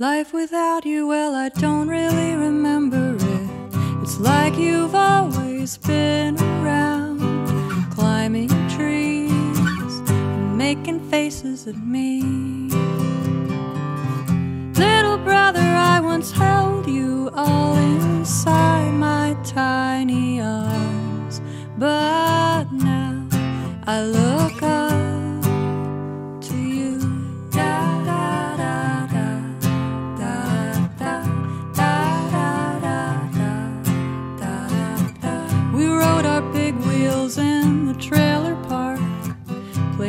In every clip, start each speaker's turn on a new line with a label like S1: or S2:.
S1: Life without you, well, I don't really remember it. It's like you've always been around, climbing trees and making faces at me. Little brother, I once held you all inside my tiny arms, but now I look up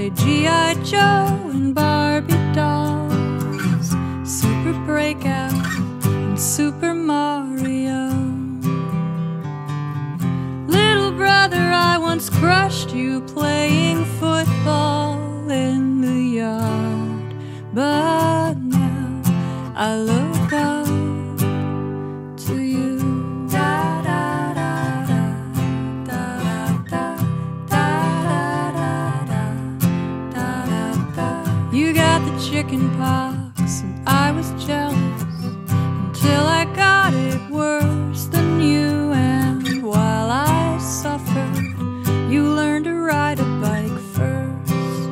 S1: played G.I. Joe and Barbie dolls, Super Breakout and Super Mario. Little brother, I once crushed you playing football in the yard. But now I look chicken pox, and I was jealous until I got it worse than you. And while I suffered, you learned to ride a bike first.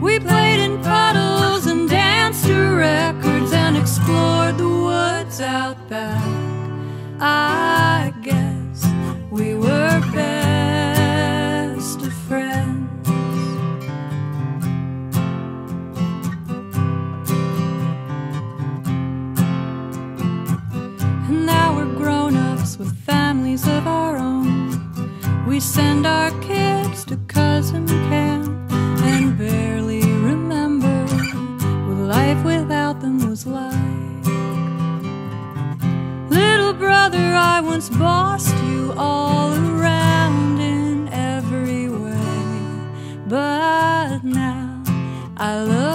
S1: We played in puddles and danced to records and explored the woods out back. I And now we're grown ups with families of our own. We send our kids to cousin camp and barely remember what life without them was like. Little brother, I once bossed you all around in every way. But now I love.